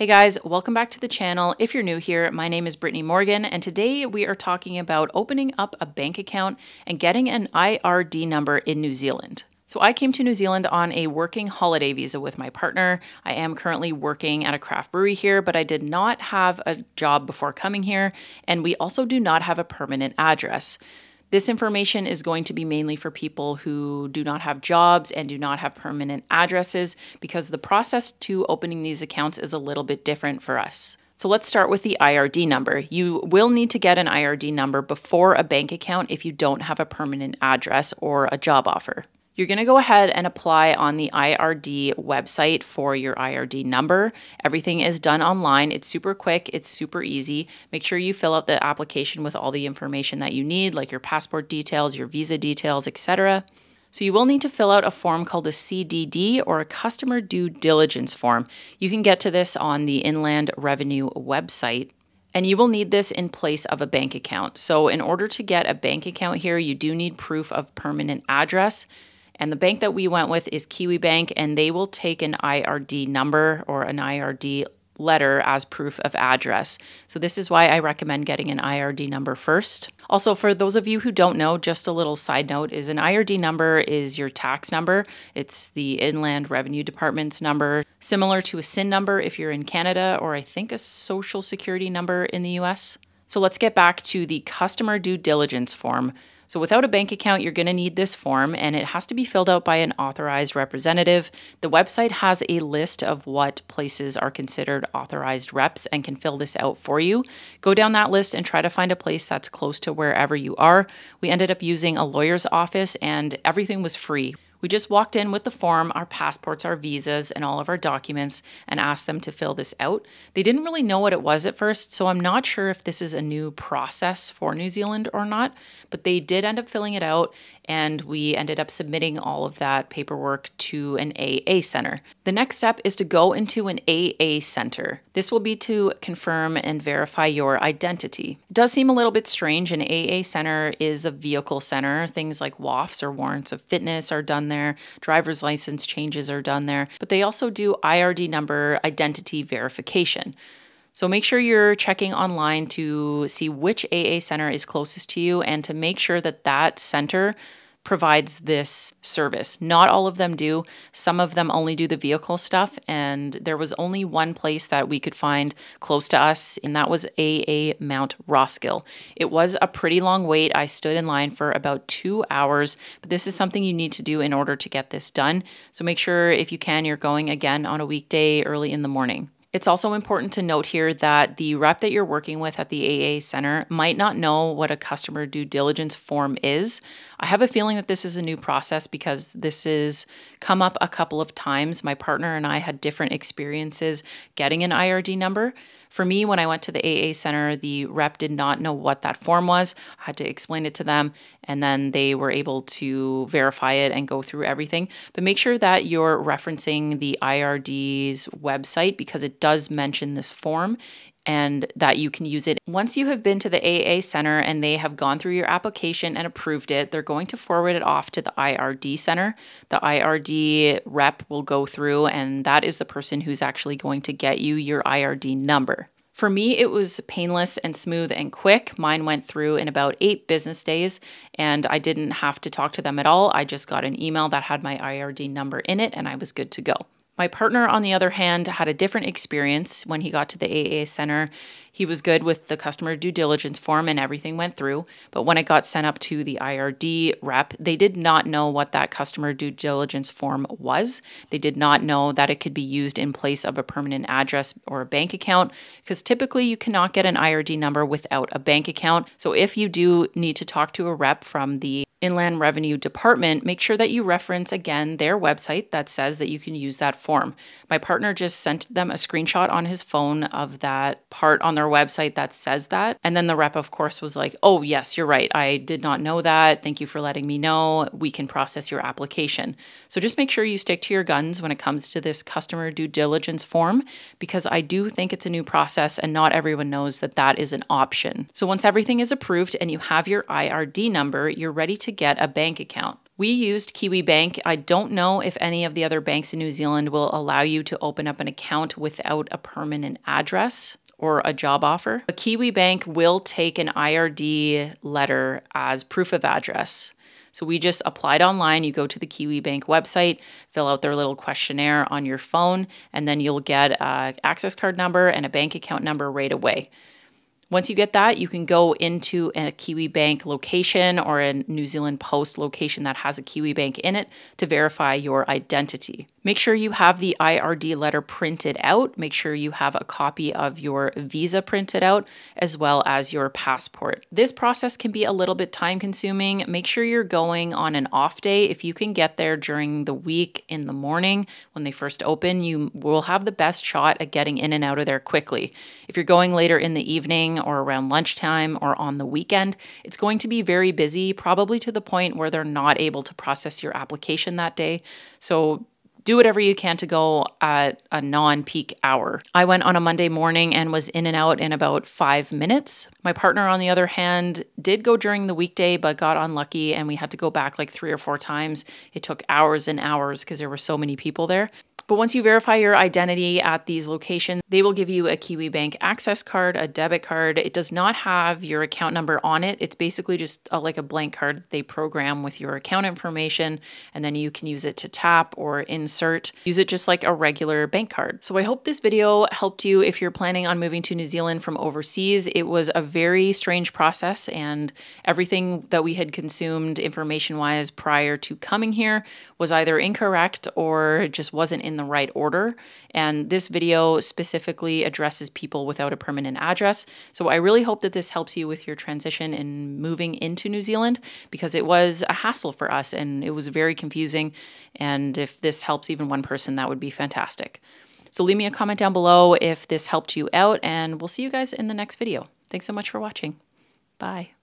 Hey guys, welcome back to the channel. If you're new here, my name is Brittany Morgan, and today we are talking about opening up a bank account and getting an IRD number in New Zealand. So, I came to New Zealand on a working holiday visa with my partner. I am currently working at a craft brewery here, but I did not have a job before coming here, and we also do not have a permanent address. This information is going to be mainly for people who do not have jobs and do not have permanent addresses because the process to opening these accounts is a little bit different for us. So let's start with the IRD number. You will need to get an IRD number before a bank account if you don't have a permanent address or a job offer. You're going to go ahead and apply on the IRD website for your IRD number. Everything is done online. It's super quick, it's super easy. Make sure you fill out the application with all the information that you need, like your passport details, your visa details, etc. So you will need to fill out a form called a CDD or a customer due diligence form. You can get to this on the Inland Revenue website. And you will need this in place of a bank account. So, in order to get a bank account here, you do need proof of permanent address. And the bank that we went with is Kiwibank, and they will take an IRD number or an IRD letter as proof of address. So, this is why I recommend getting an IRD number first. Also, for those of you who don't know, just a little side note is an IRD number is your tax number. It's the Inland Revenue Department's number, similar to a SIN number if you're in Canada, or I think a social security number in the US. So, let's get back to the customer due diligence form. So, without a bank account, you're going to need this form and it has to be filled out by an authorized representative. The website has a list of what places are considered authorized reps and can fill this out for you. Go down that list and try to find a place that's close to wherever you are. We ended up using a lawyer's office and everything was free. We just walked in with the form, our passports, our visas, and all of our documents and asked them to fill this out. They didn't really know what it was at first, so I'm not sure if this is a new process for New Zealand or not, but they did end up filling it out and we ended up submitting all of that paperwork to an AA center. The next step is to go into an AA center. This will be to confirm and verify your identity. It does seem a little bit strange. An AA center is a vehicle center. Things like WOFs or warrants of fitness are done there, driver's license changes are done there, but they also do IRD number identity verification. So make sure you're checking online to see which AA center is closest to you and to make sure that that center provides this service. Not all of them do. Some of them only do the vehicle stuff. And there was only one place that we could find close to us, and that was AA Mount Roskill. It was a pretty long wait. I stood in line for about two hours, but this is something you need to do in order to get this done. So make sure if you can, you're going again on a weekday early in the morning. It's also important to note here that the rep that you're working with at the AA Center might not know what a customer due diligence form is. I have a feeling that this is a new process because this has come up a couple of times. My partner and I had different experiences getting an IRD number. For me, when I went to the AA center, the rep did not know what that form was. I had to explain it to them, and then they were able to verify it and go through everything. But make sure that you're referencing the IRD's website because it does mention this form and that you can use it. Once you have been to the AA center and they have gone through your application and approved it, they're going to forward it off to the IRD center. The IRD rep will go through, and that is the person who's actually going to get you your IRD number. For me, it was painless and smooth and quick. Mine went through in about eight business days, and I didn't have to talk to them at all. I just got an email that had my IRD number in it, and I was good to go. My partner, on the other hand, had a different experience when he got to the AA center. He was good with the customer due diligence form and everything went through. But when it got sent up to the IRD rep, they did not know what that customer due diligence form was. They did not know that it could be used in place of a permanent address or a bank account because typically you cannot get an IRD number without a bank account. So if you do need to talk to a rep from the Inland Revenue Department, make sure that you reference again their website that says that you can use that form. My partner just sent them a screenshot on his phone of that part on their website that says that. And then the rep, of course, was like, Oh, yes, you're right. I did not know that. Thank you for letting me know. We can process your application. So just make sure you stick to your guns when it comes to this customer due diligence form, because I do think it's a new process and not everyone knows that that is an option. So once everything is approved and you have your IRD number, you're ready to to get a bank account. We used Kiwibank. I don't know if any of the other banks in New Zealand will allow you to open up an account without a permanent address or a job offer. A Kiwibank will take an IRD letter as proof of address. So we just applied online. You go to the Kiwibank website, fill out their little questionnaire on your phone, and then you'll get an access card number and a bank account number right away. Once you get that, you can go into a Kiwibank location or a New Zealand Post location that has a Kiwibank in it to verify your identity. Make sure you have the IRD letter printed out. Make sure you have a copy of your visa printed out as well as your passport. This process can be a little bit time consuming. Make sure you're going on an off day. If you can get there during the week in the morning when they first open, you will have the best shot at getting in and out of there quickly. If you're going later in the evening or around lunchtime or on the weekend, it's going to be very busy, probably to the point where they're not able to process your application that day. So do whatever you can to go at a non peak hour. I went on a Monday morning and was in and out in about five minutes. My partner, on the other hand, did go during the weekday, but got unlucky and we had to go back like three or four times. It took hours and hours because there were so many people there. But once you verify your identity at these locations, they will give you a Kiwibank access card, a debit card. It does not have your account number on it. It's basically just a, like a blank card they program with your account information, and then you can use it to tap or insert. Use it just like a regular bank card. So I hope this video helped you if you're planning on moving to New Zealand from overseas. It was a very strange process, and everything that we had consumed information wise prior to coming here was either incorrect or just wasn't in the right order. And this video specifically addresses people without a permanent address. So I really hope that this helps you with your transition in moving into New Zealand because it was a hassle for us and it was very confusing. And if this helps even one person, that would be fantastic. So leave me a comment down below if this helped you out, and we'll see you guys in the next video. Thanks so much for watching. Bye.